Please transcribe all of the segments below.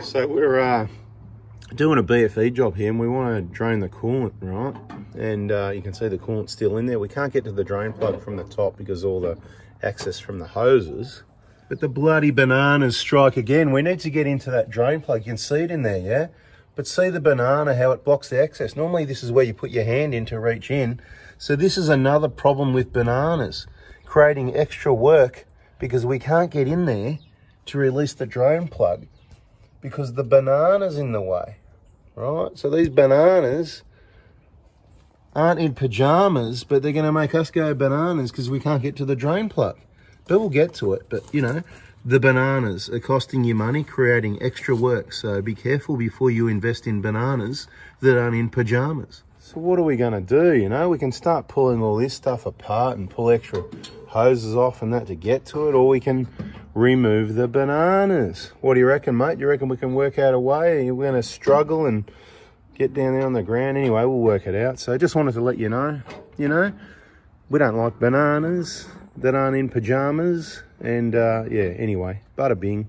So we're uh, doing a BFE job here and we want to drain the coolant, right? And uh, you can see the coolant's still in there. We can't get to the drain plug from the top because all the access from the hoses. But the bloody bananas strike again. We need to get into that drain plug. You can see it in there, yeah? But see the banana, how it blocks the access. Normally this is where you put your hand in to reach in. So this is another problem with bananas, creating extra work because we can't get in there to release the drain plug because the banana's in the way, right? So these bananas aren't in pajamas, but they're going to make us go bananas because we can't get to the drain plug. But we'll get to it. But, you know, the bananas are costing you money, creating extra work. So be careful before you invest in bananas that aren't in pajamas. So what are we going to do? You know, we can start pulling all this stuff apart and pull extra hoses off and that to get to it, or we can remove the bananas. What do you reckon, mate? Do you reckon we can work out a way? We're going to struggle and get down there on the ground anyway. We'll work it out. So I just wanted to let you know, you know, we don't like bananas that aren't in pajamas. And uh, yeah, anyway, bada bing.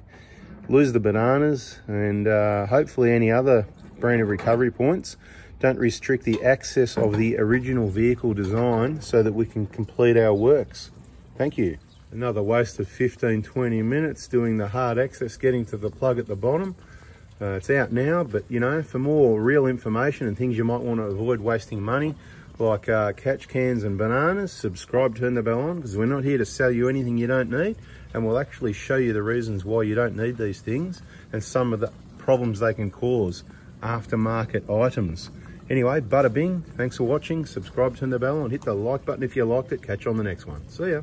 Lose the bananas and uh, hopefully any other brand of recovery points don't restrict the access of the original vehicle design so that we can complete our works. Thank you. Another waste of 15, 20 minutes doing the hard access, getting to the plug at the bottom. Uh, it's out now, but you know, for more real information and things you might want to avoid wasting money, like uh, catch cans and bananas, subscribe, turn the bell on, because we're not here to sell you anything you don't need, and we'll actually show you the reasons why you don't need these things and some of the problems they can cause aftermarket items. Anyway, bada bing, thanks for watching, subscribe, turn the bell on, hit the like button if you liked it, catch you on the next one. See ya.